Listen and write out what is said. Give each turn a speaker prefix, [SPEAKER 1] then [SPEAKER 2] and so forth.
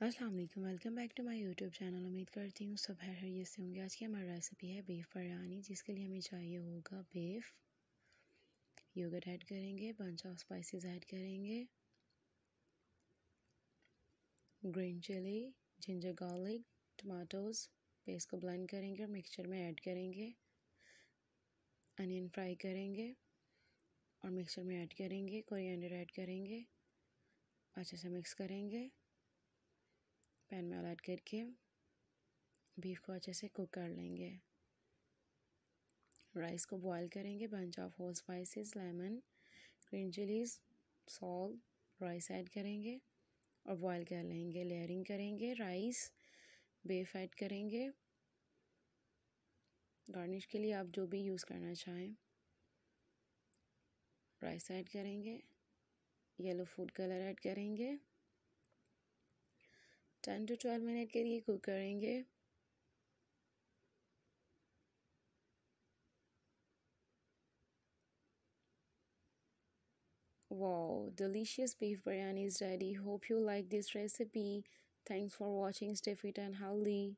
[SPEAKER 1] अस्सलाम वालेकुम, welcome back to my YouTube channel. उम्मीद करती हूँ सब हर से होंगे। आज की हमारी रेसिपी है बीफ बिरयानी जिसके लिए हमें चाहिए होगा बीफ योगर्ट ऐड करेंगे बंच ऑफ़ स्पाइसेस ऐड करेंगे green chili ginger garlic tomatoes paste को ब्लेंड करेंगे और मिक्सचर में ऐड करेंगे अनियन फ्राई करेंगे और मिक्सचर में ऐड करेंगे कोरिएंडर ऐड करेंगे, अच्छे से मिक्स करेंगे। पैन में ऐड करके बीफ को अच्छे से कुक कर लेंगे। राइस को बॉईल करेंगे bunch of whole spices lemon green chilies salt rice add करेंगे और बॉईल कर लेंगे। लेयरिंग करेंगे राइस बीफ ऐड करेंगे। गार्निश के लिए आप जो भी यूज़ करना चाहें राइस ऐड करेंगे। येलो फ़ूड कलर ऐड करेंगे। टेन टू ट्वेल्व मिनट के लिए कुक करेंगे delicious beef biryani is ready. Hope you like this recipe. Thanks for watching. Stay fit and healthy.